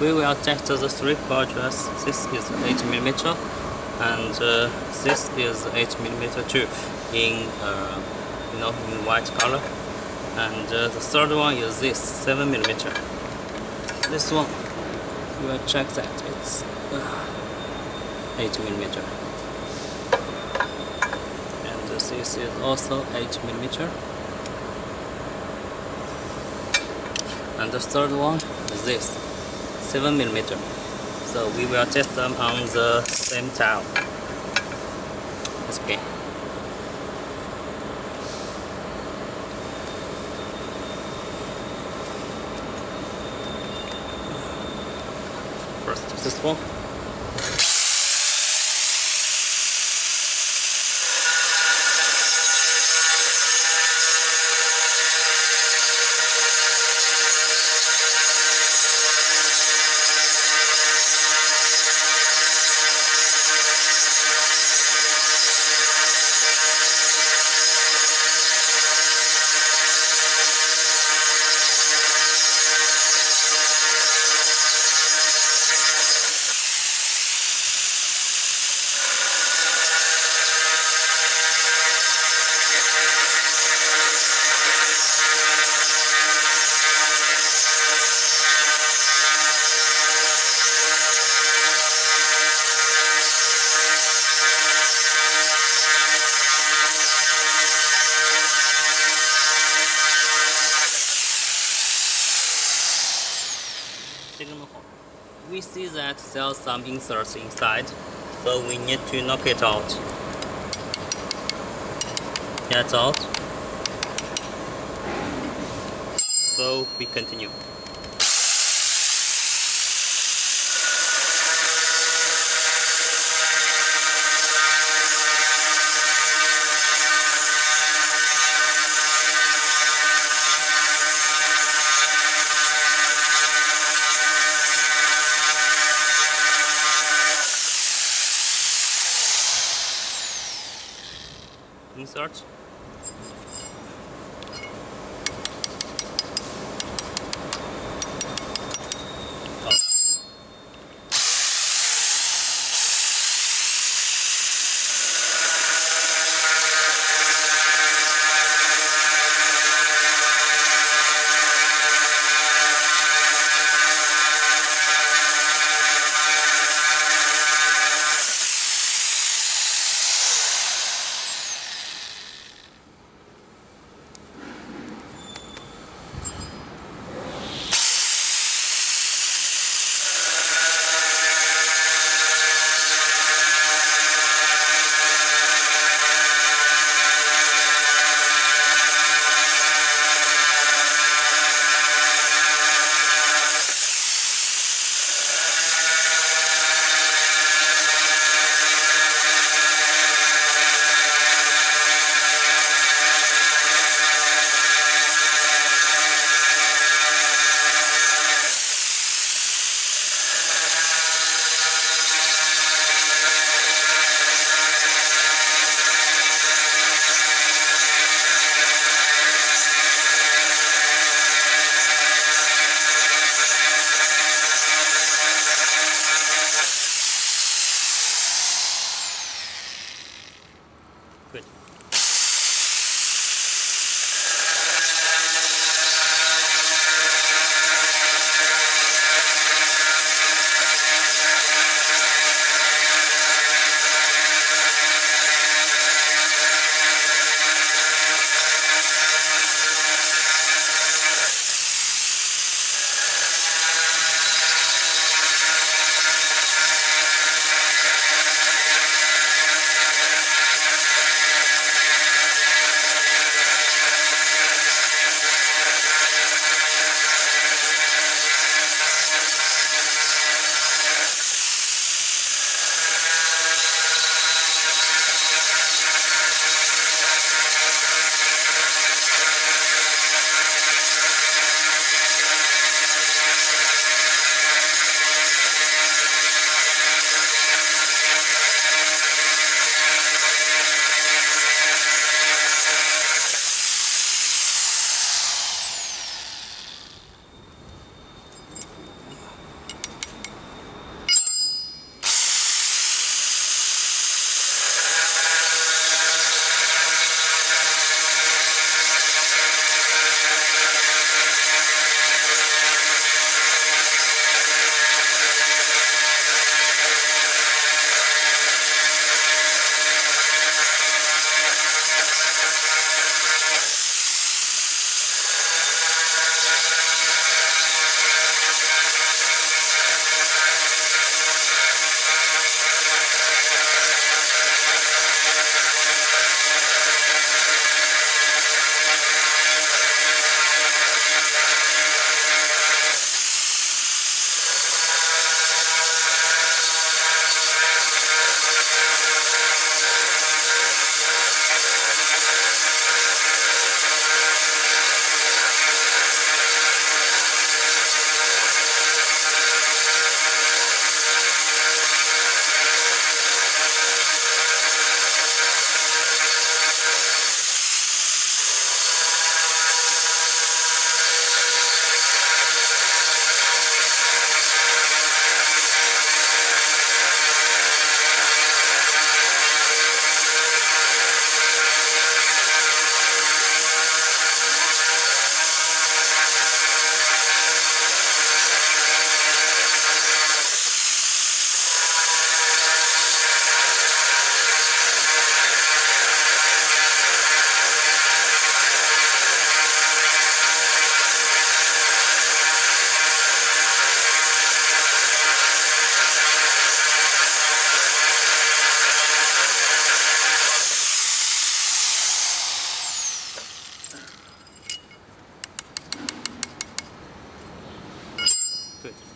we will test the three address. This is 8 millimeter, and uh, this is 8 millimeter too, in uh, you know in white color. And uh, the third one is this 7 millimeter. This one, we will check that it's uh, 8 millimeter. And this is also 8 millimeter. And the third one is this 7 millimeter. So we will test them on the same tile. Okay. First this one. signal we see that there are some inserts inside so we need to knock it out. Get out so we continue huisarts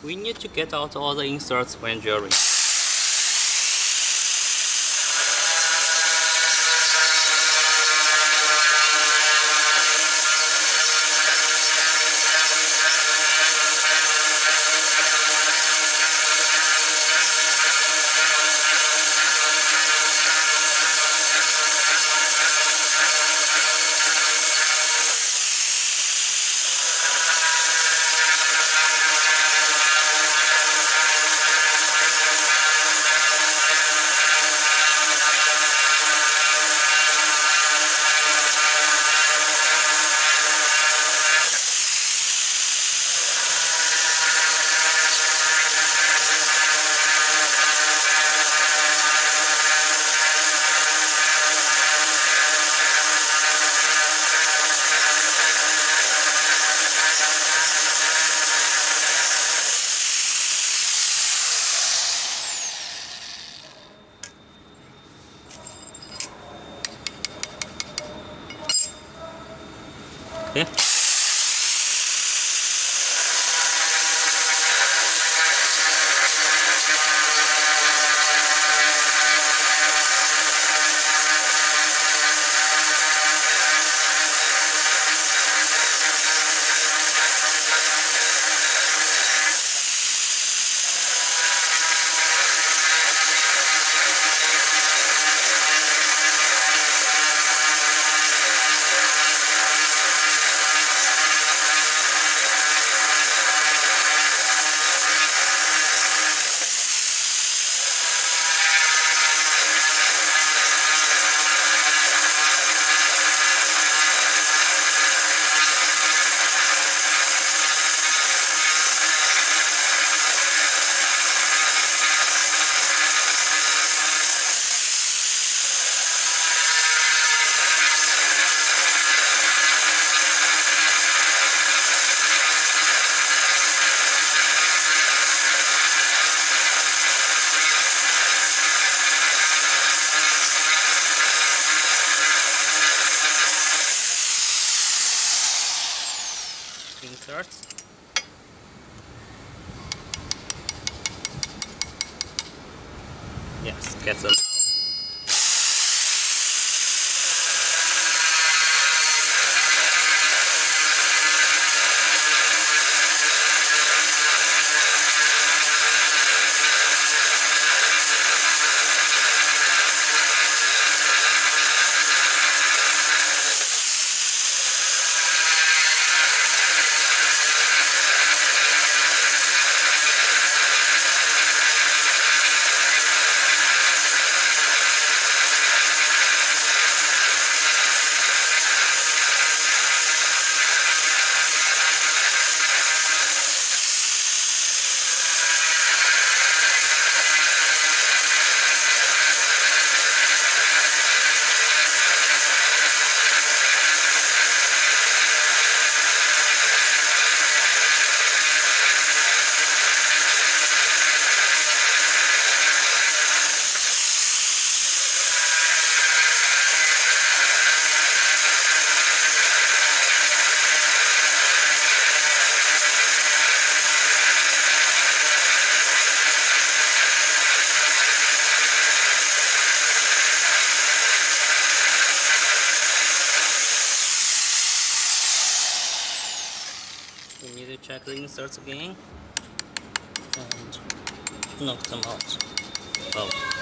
we need to get out all the inserts when drawing. 哎。Yes, get them. We need to check the inserts again and knock them out. Oh.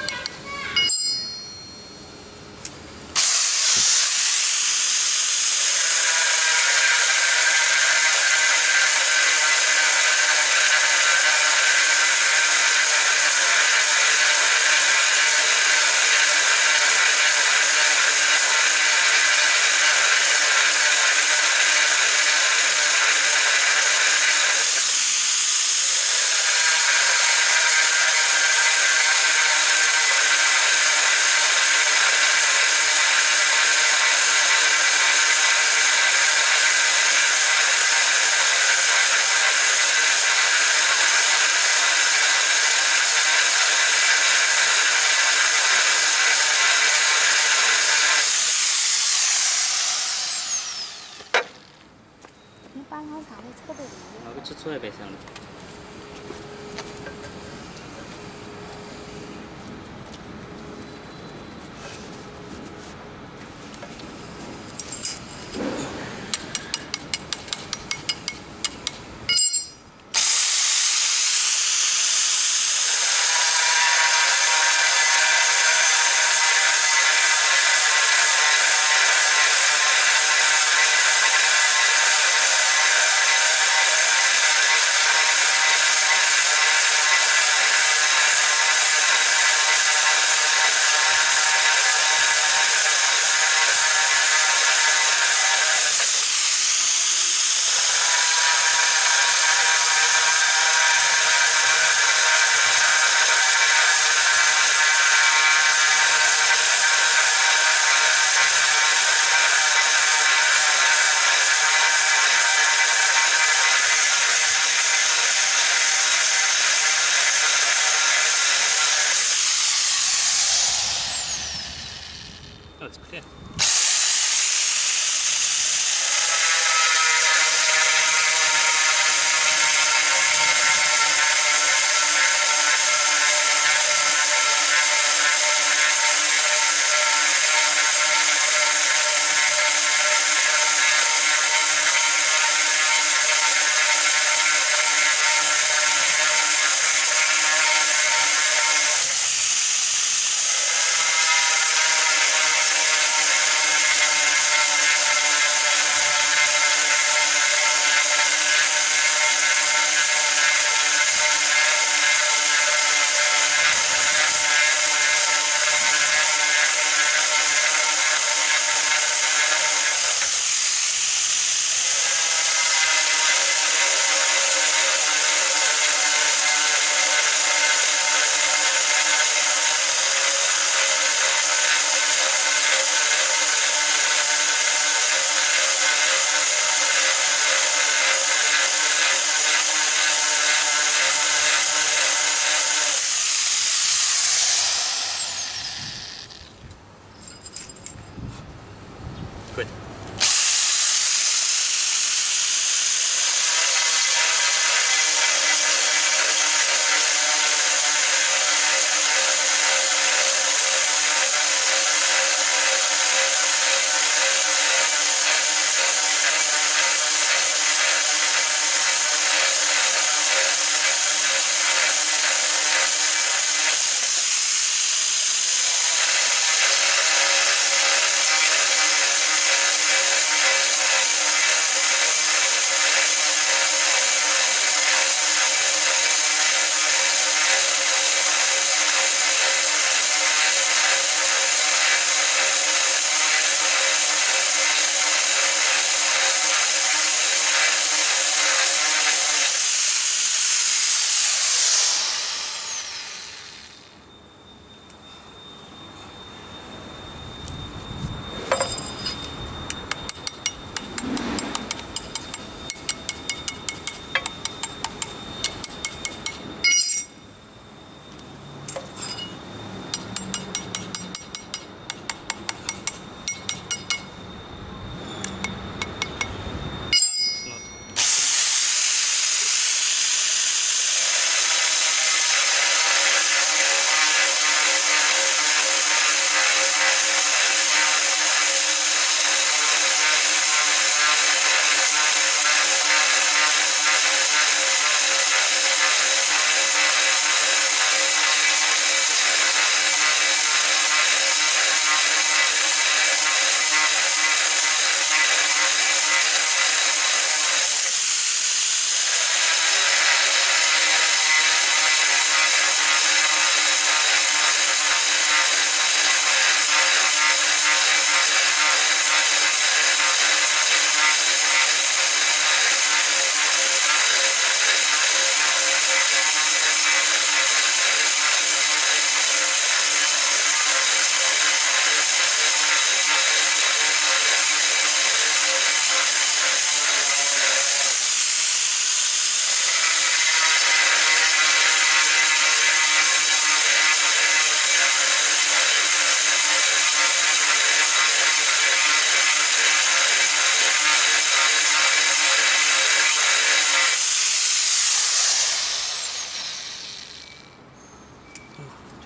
我不吃醋也白瞎了。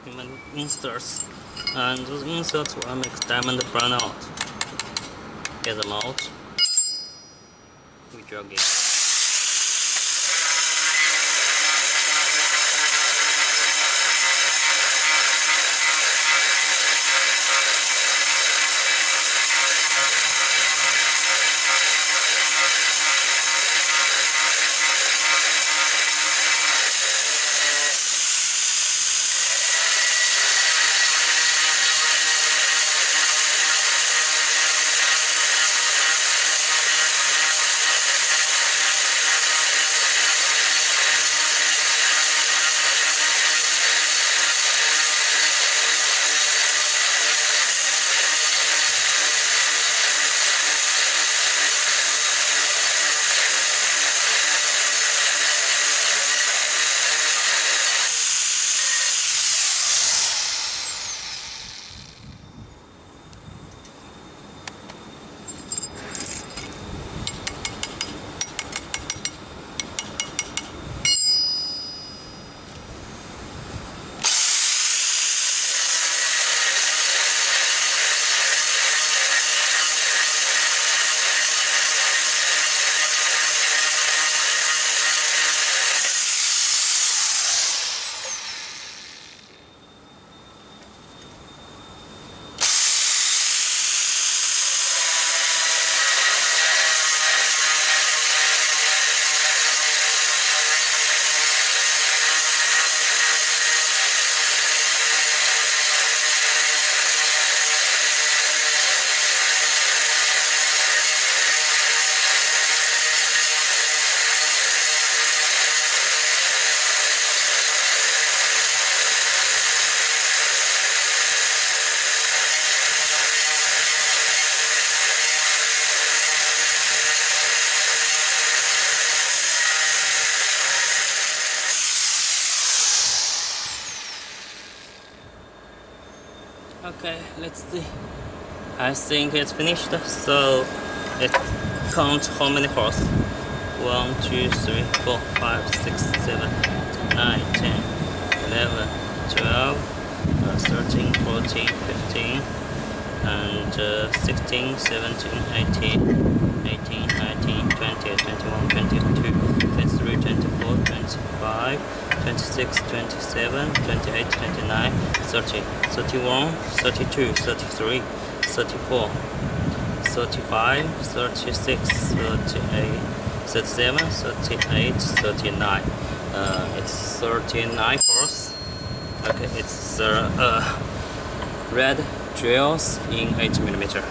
상. inserts, and those inserts will make diamond burnout. Get them out. We drag it. Let's see. I think it's finished, so it count how many holes. 1, 2, 3, 4, 5, 6, 7, 9, 10, 11, 12, uh, 13, 14, 15, and uh, 16, 17, 18, 18, 19, 20, 21, 22, 23, 24, 25, 26, 27, 28, 29, 30, 31, 32, 33, 34, 35, 36, 38, 37, 38, 39. Uh, it's 39 course. Okay, it's uh, uh, red drills in 8 millimeter.